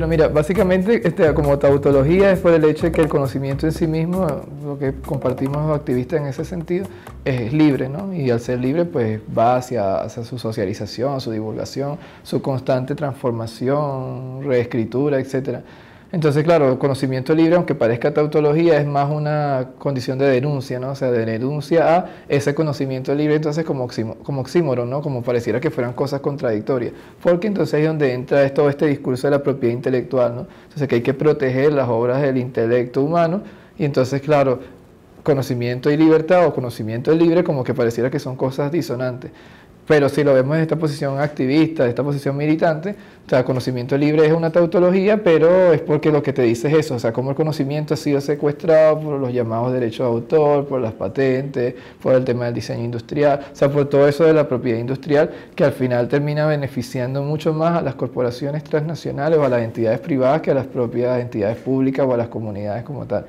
Bueno, mira, básicamente este, como tautología es por el hecho de que el conocimiento en sí mismo, lo que compartimos los activistas en ese sentido, es libre, ¿no? Y al ser libre, pues va hacia, hacia su socialización, su divulgación, su constante transformación, reescritura, etcétera. Entonces, claro, conocimiento libre, aunque parezca tautología, es más una condición de denuncia, ¿no? O sea, de denuncia a ese conocimiento libre, entonces como, como oxímoron, ¿no? Como pareciera que fueran cosas contradictorias. Porque entonces es donde entra todo este discurso de la propiedad intelectual, ¿no? Entonces que hay que proteger las obras del intelecto humano y entonces, claro, conocimiento y libertad o conocimiento libre como que pareciera que son cosas disonantes. Pero si lo vemos en esta posición activista, esta posición militante, o sea, conocimiento libre es una tautología, pero es porque lo que te dice es eso, o sea, cómo el conocimiento ha sido secuestrado por los llamados derechos de autor, por las patentes, por el tema del diseño industrial, o sea, por todo eso de la propiedad industrial, que al final termina beneficiando mucho más a las corporaciones transnacionales o a las entidades privadas que a las propias entidades públicas o a las comunidades como tal.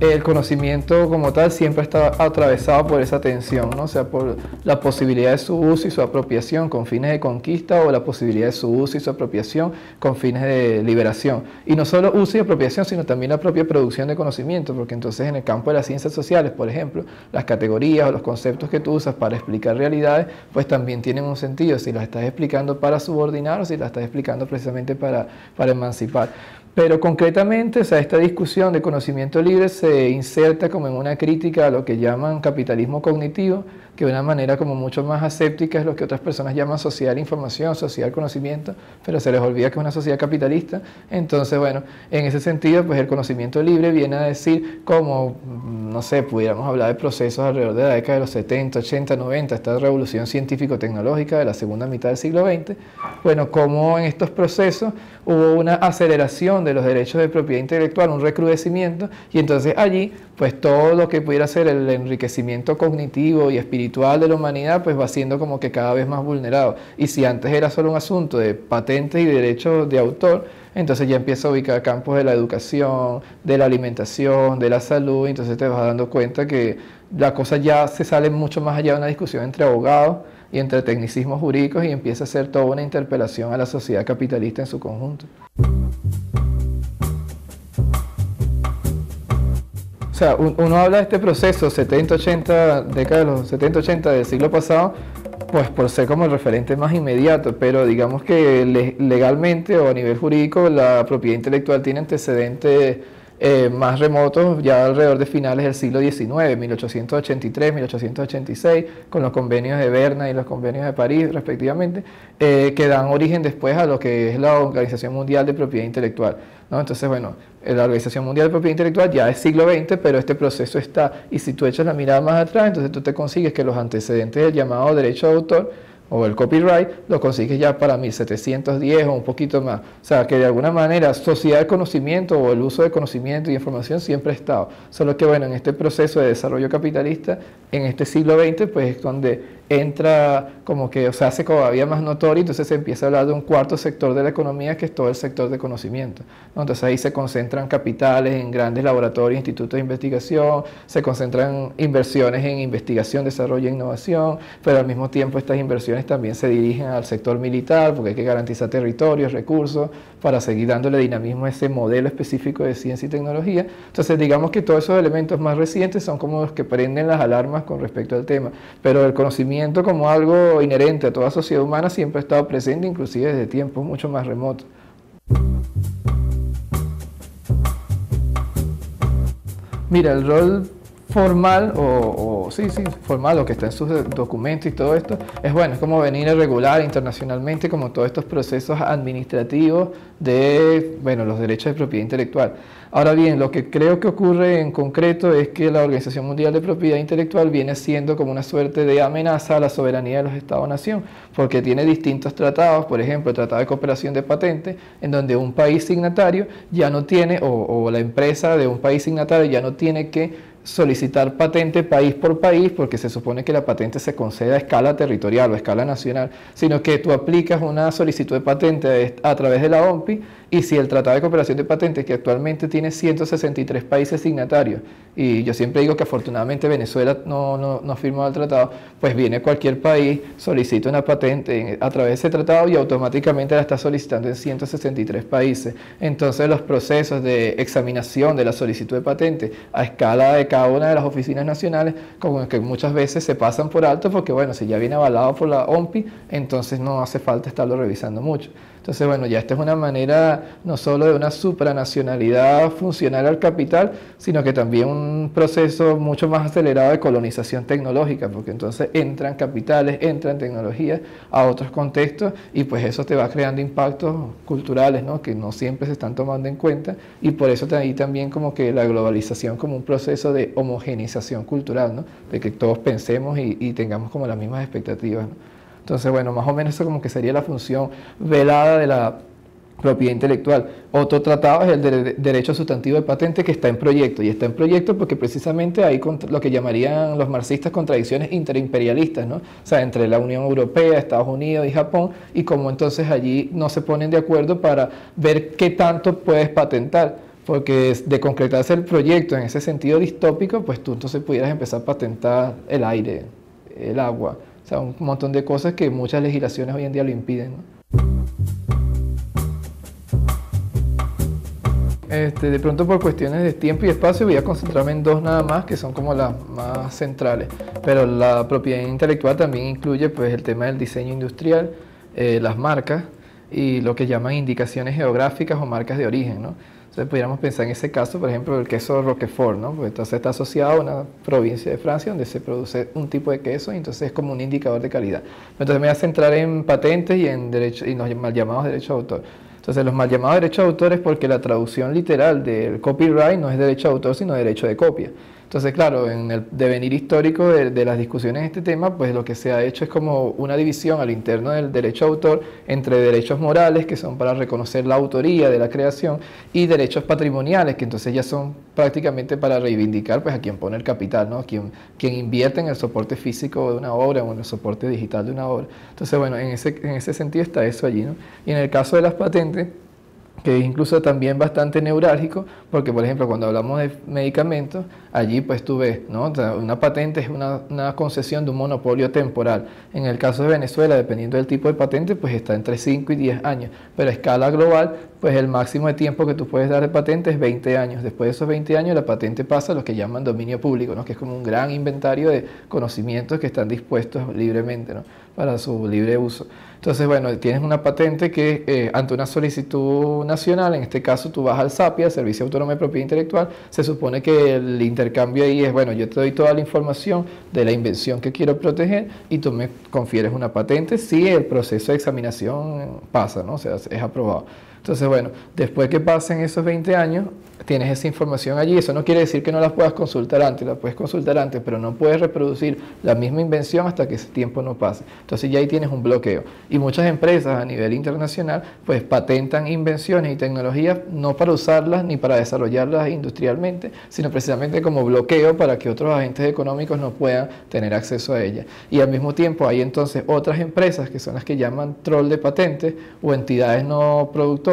El conocimiento como tal siempre está atravesado por esa tensión, ¿no? o sea, por la posibilidad de su uso y su apropiación con fines de conquista o la posibilidad de su uso y su apropiación con fines de liberación. Y no solo uso y apropiación, sino también la propia producción de conocimiento, porque entonces en el campo de las ciencias sociales, por ejemplo, las categorías o los conceptos que tú usas para explicar realidades, pues también tienen un sentido, si las estás explicando para subordinar o si las estás explicando precisamente para, para emancipar. Pero concretamente, o esta discusión de conocimiento libre se inserta como en una crítica a lo que llaman capitalismo cognitivo, que de una manera como mucho más aséptica es lo que otras personas llaman sociedad información, sociedad conocimiento, pero se les olvida que es una sociedad capitalista. Entonces, bueno, en ese sentido, pues el conocimiento libre viene a decir como, no sé, pudiéramos hablar de procesos alrededor de la década de los 70, 80, 90, esta revolución científico-tecnológica de la segunda mitad del siglo XX, bueno, como en estos procesos hubo una aceleración de los derechos de propiedad intelectual, un recrudecimiento, y entonces allí, pues todo lo que pudiera ser el enriquecimiento cognitivo y espiritual de la humanidad, pues va siendo como que cada vez más vulnerado. Y si antes era solo un asunto de patentes y derechos de autor, entonces ya empieza a ubicar campos de la educación, de la alimentación, de la salud, entonces te vas dando cuenta que la cosa ya se sale mucho más allá de una discusión entre abogados y entre tecnicismos jurídicos y empieza a ser toda una interpelación a la sociedad capitalista en su conjunto. O sea, uno habla de este proceso 70-80, década de los 70-80 del siglo pasado, pues por ser como el referente más inmediato, pero digamos que legalmente o a nivel jurídico la propiedad intelectual tiene antecedentes eh, más remotos, ya alrededor de finales del siglo XIX, 1883, 1886, con los convenios de Berna y los convenios de París, respectivamente, eh, que dan origen después a lo que es la Organización Mundial de Propiedad Intelectual. ¿No? Entonces, bueno, eh, la Organización Mundial de Propiedad Intelectual ya es siglo XX, pero este proceso está, y si tú echas la mirada más atrás, entonces tú te consigues que los antecedentes del llamado derecho de autor, o el copyright, lo consigues ya para 1710 o un poquito más. O sea, que de alguna manera sociedad de conocimiento o el uso de conocimiento y información siempre ha estado. Solo que, bueno, en este proceso de desarrollo capitalista, en este siglo XX, pues es donde entra como que o se hace todavía más notorio, entonces se empieza a hablar de un cuarto sector de la economía que es todo el sector de conocimiento. Entonces ahí se concentran capitales en grandes laboratorios, institutos de investigación, se concentran inversiones en investigación, desarrollo e innovación, pero al mismo tiempo estas inversiones también se dirigen al sector militar porque hay que garantizar territorios, recursos, para seguir dándole dinamismo a ese modelo específico de ciencia y tecnología. Entonces digamos que todos esos elementos más recientes son como los que prenden las alarmas con respecto al tema, pero el conocimiento como algo inherente a toda sociedad humana siempre ha estado presente, inclusive desde tiempos mucho más remotos. Mira, el rol formal, o, sí, sí, formal, lo que está en sus documentos y todo esto, es bueno, es como venir a regular internacionalmente como todos estos procesos administrativos de, bueno, los derechos de propiedad intelectual. Ahora bien, lo que creo que ocurre en concreto es que la Organización Mundial de Propiedad Intelectual viene siendo como una suerte de amenaza a la soberanía de los Estados-nación, porque tiene distintos tratados, por ejemplo, el Tratado de Cooperación de Patentes, en donde un país signatario ya no tiene, o, o la empresa de un país signatario ya no tiene que solicitar patente país por país, porque se supone que la patente se concede a escala territorial o a escala nacional, sino que tú aplicas una solicitud de patente a través de la OMPI Y si el Tratado de Cooperación de Patentes, que actualmente tiene 163 países signatarios, y yo siempre digo que afortunadamente Venezuela no, no, no firmó el tratado, pues viene cualquier país, solicita una patente a través de ese tratado y automáticamente la está solicitando en 163 países. Entonces los procesos de examinación de la solicitud de patente a escala de cada una de las oficinas nacionales, como que muchas veces se pasan por alto porque bueno, si ya viene avalado por la OMPI, entonces no hace falta estarlo revisando mucho. Entonces, bueno, ya esta es una manera no solo de una supranacionalidad funcional al capital, sino que también un proceso mucho más acelerado de colonización tecnológica, porque entonces entran capitales, entran tecnologías a otros contextos y pues eso te va creando impactos culturales, ¿no? Que no siempre se están tomando en cuenta y por eso ahí también como que la globalización como un proceso de homogenización cultural, ¿no? De que todos pensemos y, y tengamos como las mismas expectativas. Entonces, bueno, más o menos eso como que sería la función velada de la propiedad intelectual. Otro tratado es el de derecho sustantivo de patente que está en proyecto. Y está en proyecto porque precisamente hay lo que llamarían los marxistas contradicciones interimperialistas, ¿no? O sea, entre la Unión Europea, Estados Unidos y Japón, y como entonces allí no se ponen de acuerdo para ver qué tanto puedes patentar. Porque de concretarse el proyecto en ese sentido distópico, pues tú entonces pudieras empezar a patentar el aire, el agua, o sea, un montón de cosas que muchas legislaciones hoy en día lo impiden. Este, de pronto por cuestiones de tiempo y espacio voy a concentrarme en dos nada más que son como las más centrales. Pero la propiedad intelectual también incluye pues, el tema del diseño industrial, eh, las marcas y lo que llaman indicaciones geográficas o marcas de origen. ¿no? Entonces pudiéramos pensar en ese caso, por ejemplo, el queso Roquefort, ¿no? Porque entonces está asociado a una provincia de Francia donde se produce un tipo de queso y entonces es como un indicador de calidad. Entonces me voy a centrar en patentes y en derecho, y los mal llamados derechos de autor. Entonces los mal llamados derechos de autor es porque la traducción literal del copyright no es derecho de autor, sino derecho de copia. Entonces, claro, en el devenir histórico de, las discusiones en este tema, pues lo que se ha hecho es como una división al interno del derecho de autor entre derechos morales, que son para reconocer la autoría de la creación, y derechos patrimoniales, que entonces ya son prácticamente para reivindicar pues, a quien pone el capital, ¿no? quien, quien invierte en el soporte físico de una obra o en el soporte digital de una obra. Entonces, bueno, en ese, en ese sentido está eso allí. ¿no? Y en el caso de las patentes, que es incluso también bastante neurálgico, porque por ejemplo cuando hablamos de medicamentos, allí pues tú ves, ¿no? una patente es una, una, concesión de un monopolio temporal. En el caso de Venezuela, dependiendo del tipo de patente, pues está entre 5 y 10 años, pero a escala global, pues el máximo de tiempo que tú puedes dar de patente es 20 años. Después de esos 20 años la patente pasa a lo que llaman dominio público, ¿no? que es como un gran inventario de conocimientos que están dispuestos libremente ¿no? para su libre uso. Entonces, bueno, tienes una patente que eh, ante una solicitud nacional, en este caso tú vas al SAPIA, Servicio Autónomo de Propiedad Intelectual, se supone que el intercambio ahí es, bueno, yo te doy toda la información de la invención que quiero proteger y tú me confieres una patente si el proceso de examinación pasa, ¿no? O sea, es aprobado. Entonces, bueno, después que pasen esos 20 años, tienes esa información allí. Eso no quiere decir que no las puedas consultar antes, la puedes consultar antes, pero no puedes reproducir la misma invención hasta que ese tiempo no pase. Entonces ya ahí tienes un bloqueo. Y muchas empresas a nivel internacional pues patentan invenciones y tecnologías no para usarlas ni para desarrollarlas industrialmente, sino precisamente como bloqueo para que otros agentes económicos no puedan tener acceso a ellas. Y al mismo tiempo hay entonces otras empresas que son las que llaman troll de patentes o entidades no productoras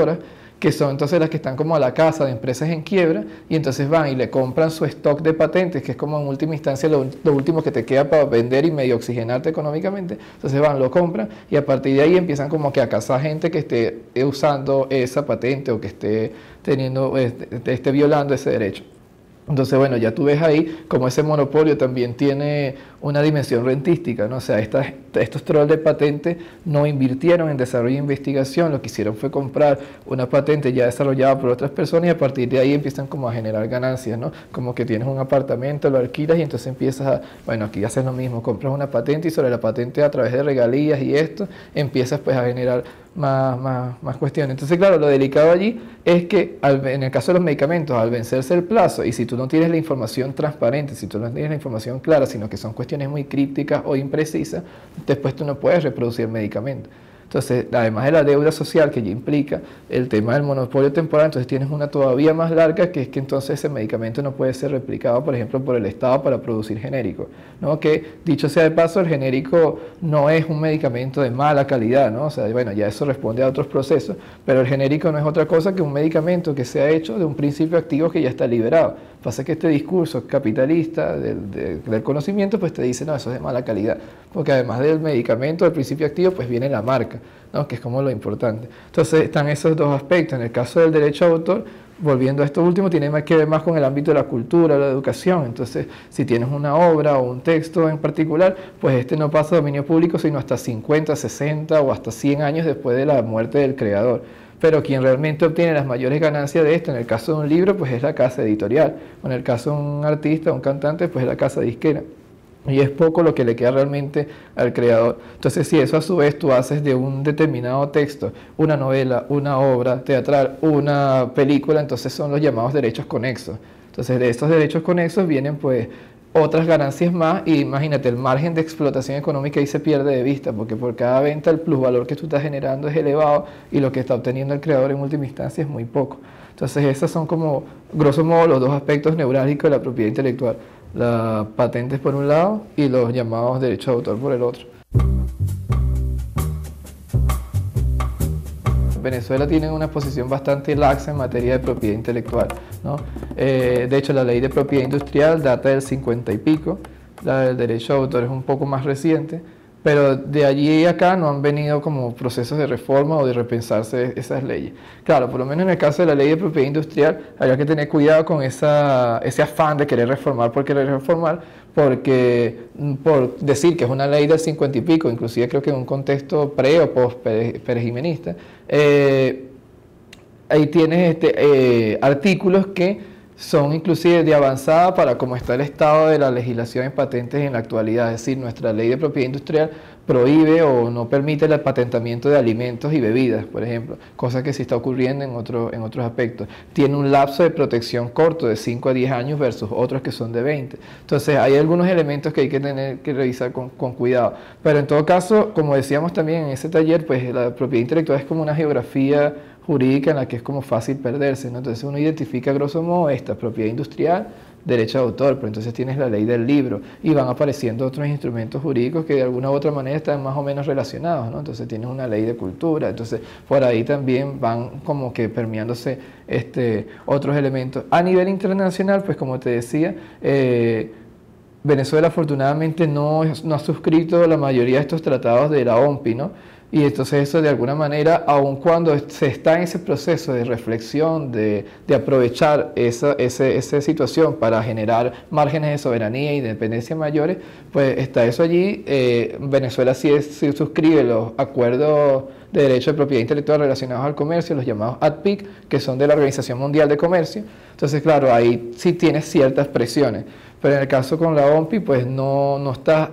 que son entonces las que están como a la casa de empresas en quiebra y entonces van y le compran su stock de patentes, que es como en última instancia lo, último que te queda para vender y medio oxigenarte económicamente. Entonces van, lo compran y a partir de ahí empiezan como que a cazar gente que esté usando esa patente o que esté teniendo, este, esté violando ese derecho. Entonces, bueno, ya tú ves ahí como ese monopolio también tiene una dimensión rentística, ¿no? O sea, estas, estos trolls de patente no invirtieron en desarrollo e investigación, lo que hicieron fue comprar una patente ya desarrollada por otras personas y a partir de ahí empiezan como a generar ganancias, ¿no? Como que tienes un apartamento, lo alquilas y entonces empiezas a, bueno, aquí haces lo mismo, compras una patente y sobre la patente a través de regalías y esto, empiezas pues a generar más, más, más cuestiones. Entonces, claro, lo delicado allí es que en el caso de los medicamentos, al vencerse el plazo, y si tú no tienes la información transparente, si tú no tienes la información clara, sino que son cuestiones muy crípticas o imprecisas, después tú no puedes reproducir el medicamento. Entonces, además de la deuda social que ya implica el tema del monopolio temporal, entonces tienes una todavía más larga, que es que entonces ese medicamento no puede ser replicado, por ejemplo, por el Estado para producir genérico. ¿no? Que, dicho sea de paso, el genérico no es un medicamento de mala calidad, ¿no? O sea, bueno, ya eso responde a otros procesos, pero el genérico no es otra cosa que un medicamento que se ha hecho de un principio activo que ya está liberado. Pasa que este discurso capitalista del, conocimiento, pues te dice, no, eso es de mala calidad, porque además del medicamento, del principio activo, pues viene la marca, ¿no? que es como lo importante. Entonces están esos dos aspectos. En el caso del derecho a autor, volviendo a esto último, tiene que ver más con el ámbito de la cultura, la educación. Entonces, si tienes una obra o un texto en particular, pues este no pasa a dominio público sino hasta 50, 60 o hasta 100 años después de la muerte del creador. Pero quien realmente obtiene las mayores ganancias de esto, en el caso de un libro, pues es la casa editorial. O en el caso de un artista, un cantante, pues es la casa disquera. Y es poco lo que le queda realmente al creador. Entonces, si eso a su vez tú haces de un determinado texto, una novela, una obra teatral, una película, entonces son los llamados derechos conexos. Entonces, de estos derechos conexos vienen pues otras ganancias más y imagínate, el margen de explotación económica ahí se pierde de vista, porque por cada venta el plusvalor que tú estás generando es elevado y lo que está obteniendo el creador en última instancia es muy poco. Entonces, esos son como, grosso modo, los dos aspectos neurálgicos de la propiedad intelectual las patentes por un lado y los llamados derechos de autor por el otro. Venezuela tiene una posición bastante laxa en materia de propiedad intelectual. ¿no? Eh, de hecho, la ley de propiedad industrial data del 50 y pico, la del derecho de autor es un poco más reciente, pero de allí y acá no han venido como procesos de reforma o de repensarse esas leyes. Claro, por lo menos en el caso de la ley de propiedad industrial, habría que tener cuidado con esa, ese afán de querer reformar por querer reformar, porque mm, por decir que es una ley del cincuenta y pico, inclusive creo que en un contexto pre o post perejimenista, eh, ahí tienes este, eh, artículos que son inclusive de avanzada para cómo está el estado de la legislación en patentes en la actualidad. Es decir, nuestra ley de propiedad industrial prohíbe o no permite el patentamiento de alimentos y bebidas, por ejemplo, cosa que sí está ocurriendo en, otro, en otros aspectos. Tiene un lapso de protección corto de 5 a 10 años versus otros que son de 20. Entonces, hay algunos elementos que hay que tener que revisar con, con cuidado. Pero en todo caso, como decíamos también en ese taller, pues la propiedad intelectual es como una geografía jurídica en la que es como fácil perderse. ¿no? Entonces uno identifica grosso modo esta propiedad industrial, derecho de autor, pero entonces tienes la ley del libro y van apareciendo otros instrumentos jurídicos que de alguna u otra manera están más o menos relacionados, ¿no? Entonces tienes una ley de cultura, entonces por ahí también van como que permeándose este, otros elementos. A nivel internacional, pues como te decía, eh, Venezuela afortunadamente no, no ha suscrito la mayoría de estos tratados de la OMPI, ¿no? Y entonces eso de alguna manera, aun cuando se está en ese proceso de reflexión, de, de aprovechar esa, esa, situación para generar márgenes de soberanía e independencia mayores, pues está eso allí. Eh, Venezuela sí, sí, suscribe los acuerdos de derecho de propiedad intelectual relacionados al comercio, los llamados ADPIC, que son de la Organización Mundial de Comercio. Entonces, claro, ahí sí tiene ciertas presiones pero en el caso con la OMPI, pues no, no está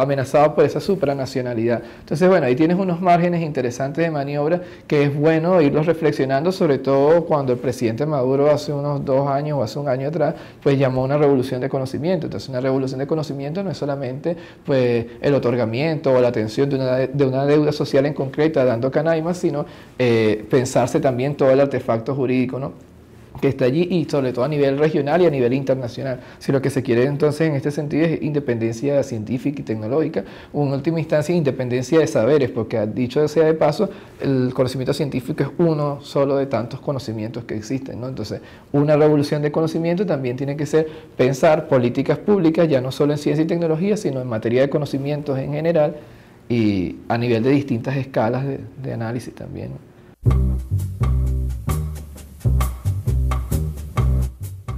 amenazado por esa supranacionalidad. Entonces, bueno, ahí tienes unos márgenes interesantes de maniobra que es bueno irlos reflexionando, sobre todo cuando el presidente Maduro hace unos dos años o hace un año atrás, pues llamó una revolución de conocimiento. Entonces, una revolución de conocimiento no es solamente pues, el otorgamiento o la atención de una, de una deuda social en concreta dando canaimas, sino eh, pensarse también todo el artefacto jurídico, ¿no? Que está allí y sobre todo a nivel regional y a nivel internacional. Si lo que se quiere entonces en este sentido es independencia científica y tecnológica, en última instancia independencia de saberes, porque dicho sea de paso, el conocimiento científico es uno solo de tantos conocimientos que existen. ¿no? Entonces, una revolución de conocimiento también tiene que ser pensar políticas públicas, ya no solo en ciencia y tecnología, sino en materia de conocimientos en general y a nivel de distintas escalas de análisis también.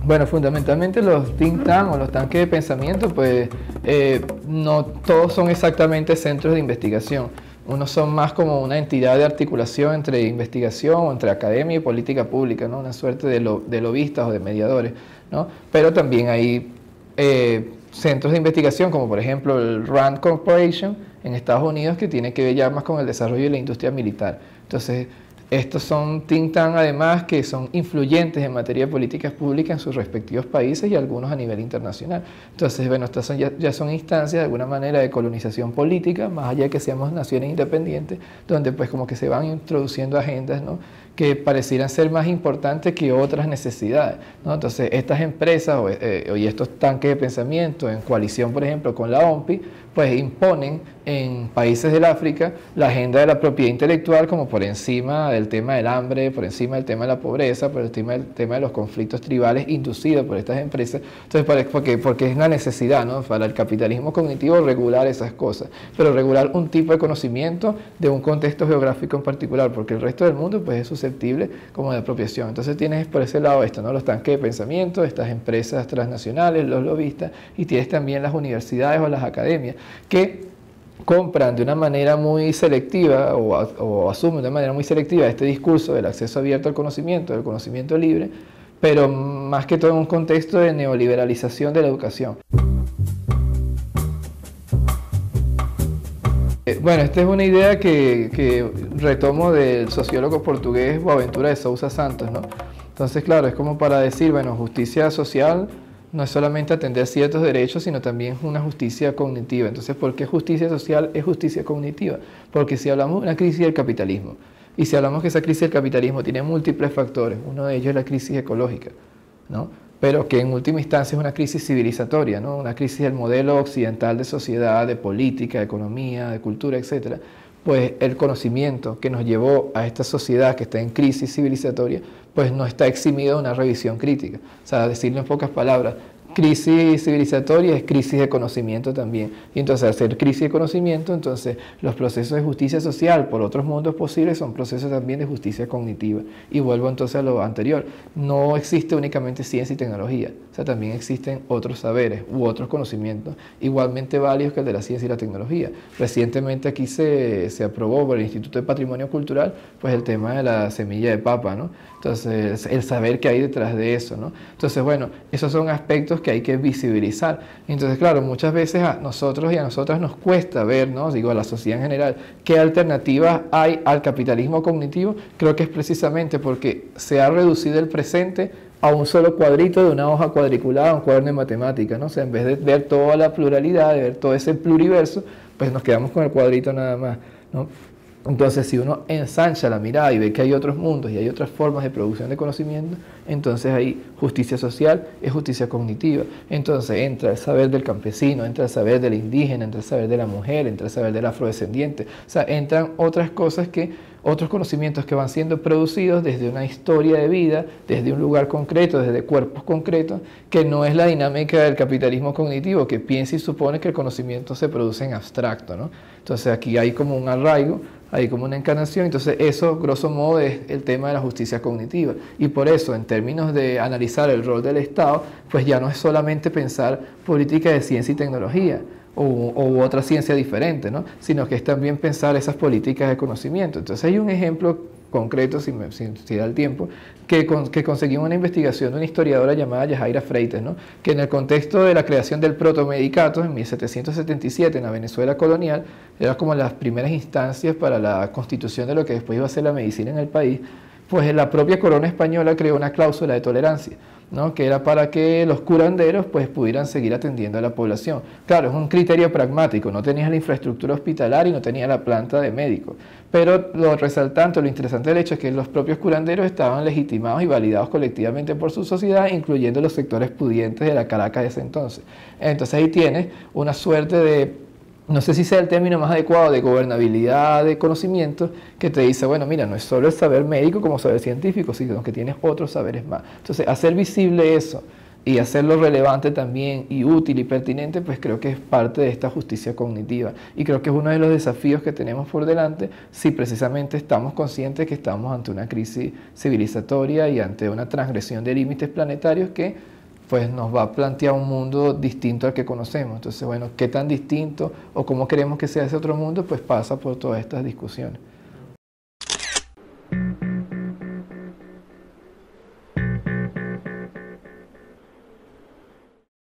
Bueno, fundamentalmente los think tanks o los tanques de pensamiento, pues eh, no todos son exactamente centros de investigación. Unos son más como una entidad de articulación entre investigación, entre academia y política pública, ¿no? una suerte de, de lobistas o de mediadores. ¿no? Pero también hay eh, centros de investigación, como por ejemplo el RAND Corporation en Estados Unidos, que tiene que ver ya más con el desarrollo de la industria militar. Entonces, estos son think además que son influyentes en materia de políticas públicas en sus respectivos países y algunos a nivel internacional. Entonces, bueno, estas son, ya, ya, son instancias de alguna manera de colonización política, más allá de que seamos naciones independientes, donde pues como que se van introduciendo agendas, ¿no? Que parecieran ser más importantes que otras necesidades. Entonces, estas empresas eh, y estos tanques de pensamiento en coalición, por ejemplo, con la OMPI, pues imponen en países del África la agenda de la propiedad intelectual como por encima del tema del hambre, por encima del tema de la pobreza, por encima del tema de los conflictos tribales inducidos por estas empresas. Entonces, porque, porque es una necesidad ¿no? para el capitalismo cognitivo regular esas cosas, pero regular un tipo de conocimiento de un contexto geográfico en particular, porque el resto del mundo pues, es susceptible como de apropiación. Entonces tienes por ese lado esto, ¿no? los tanques de pensamiento, estas empresas transnacionales, los lobistas, y tienes también las universidades o las academias que compran de una manera muy selectiva o, asumen de una manera muy selectiva este discurso del acceso abierto al conocimiento, del conocimiento libre, pero más que todo en un contexto de neoliberalización de la educación. Bueno, esta es una idea que, que, retomo del sociólogo portugués Boaventura de Sousa Santos, ¿no? Entonces, claro, es como para decir, bueno, justicia social no es solamente atender ciertos derechos, sino también una justicia cognitiva. Entonces, ¿por qué justicia social es justicia cognitiva? Porque si hablamos de una crisis del capitalismo, y si hablamos que esa crisis del capitalismo tiene múltiples factores, uno de ellos es la crisis ecológica, ¿no? Pero que en última instancia es una crisis civilizatoria, ¿no? una crisis del modelo occidental de sociedad, de política, de economía, de cultura, etc., pues el conocimiento que nos llevó a esta sociedad que está en crisis civilizatoria, pues no está eximido de una revisión crítica. O sea, decirlo en pocas palabras, crisis civilizatoria es crisis de conocimiento también. Y entonces, al ser crisis de conocimiento, entonces los procesos de justicia social por otros mundos posibles son procesos también de justicia cognitiva. Y vuelvo entonces a lo anterior, no existe únicamente ciencia y tecnología, o sea, también existen otros saberes u otros conocimientos igualmente válidos que el de la ciencia y la tecnología. Recientemente aquí se, se aprobó por el Instituto de Patrimonio Cultural, pues el tema de la semilla de papa, ¿no? Entonces, el saber que hay detrás de eso, ¿no? Entonces, bueno, esos son aspectos hay que visibilizar. Entonces, claro, muchas veces a nosotros y a nosotras nos cuesta ver, ¿no? Digo, a la sociedad en general, qué alternativas hay al capitalismo cognitivo. Creo que es precisamente porque se ha reducido el presente a un solo cuadrito de una hoja cuadriculada, un cuaderno de matemáticas, ¿no? O sea, en vez de ver toda la pluralidad, de ver todo ese pluriverso, pues nos quedamos con el cuadrito nada más, ¿no? Entonces, si uno ensancha la mirada y ve que hay otros mundos y hay otras formas de producción de conocimiento, entonces ahí justicia social es justicia cognitiva. Entonces entra el saber del campesino, entra el saber del indígena, entra el saber de la mujer, entra el saber del afrodescendiente. O sea, entran otras cosas que, otros conocimientos que van siendo producidos desde una historia de vida, desde un lugar concreto, desde cuerpos concretos, que no es la dinámica del capitalismo cognitivo, que piensa y supone que el conocimiento se produce en abstracto. ¿no? Entonces aquí hay como un arraigo hay como una encarnación, entonces eso, grosso modo, es el tema de la justicia cognitiva. Y por eso, en términos de analizar el rol del Estado, pues ya no es solamente pensar política de ciencia y tecnología, o, otra ciencia diferente, ¿no? sino que es también pensar esas políticas de conocimiento. Entonces hay un ejemplo concreto, si, me, si, da el tiempo, que, que conseguimos una investigación de una historiadora llamada Yajaira Freites, ¿no? que en el contexto de la creación del protomedicato en 1777 en la Venezuela colonial, era como las primeras instancias para la constitución de lo que después iba a ser la medicina en el país, pues la propia corona española creó una cláusula de tolerancia ¿no? que era para que los curanderos pues, pudieran seguir atendiendo a la población. Claro, es un criterio pragmático, no tenías la infraestructura hospitalaria y no tenías la planta de médicos, pero lo resaltante, lo interesante del hecho es que los propios curanderos estaban legitimados y validados colectivamente por su sociedad, incluyendo los sectores pudientes de la Caracas de ese entonces. Entonces ahí tienes una suerte de no sé si sea el término más adecuado de gobernabilidad de conocimiento, que te dice, bueno, mira, no es solo el saber médico como saber científico, sino que tienes otros saberes más. Entonces, hacer visible eso y hacerlo relevante también y útil y pertinente, pues creo que es parte de esta justicia cognitiva. Y creo que es uno de los desafíos que tenemos por delante si precisamente estamos conscientes que estamos ante una crisis civilizatoria y ante una transgresión de límites planetarios que pues nos va a plantear un mundo distinto al que conocemos. Entonces, bueno, ¿qué tan distinto o cómo queremos que sea ese otro mundo? Pues pasa por todas estas discusiones.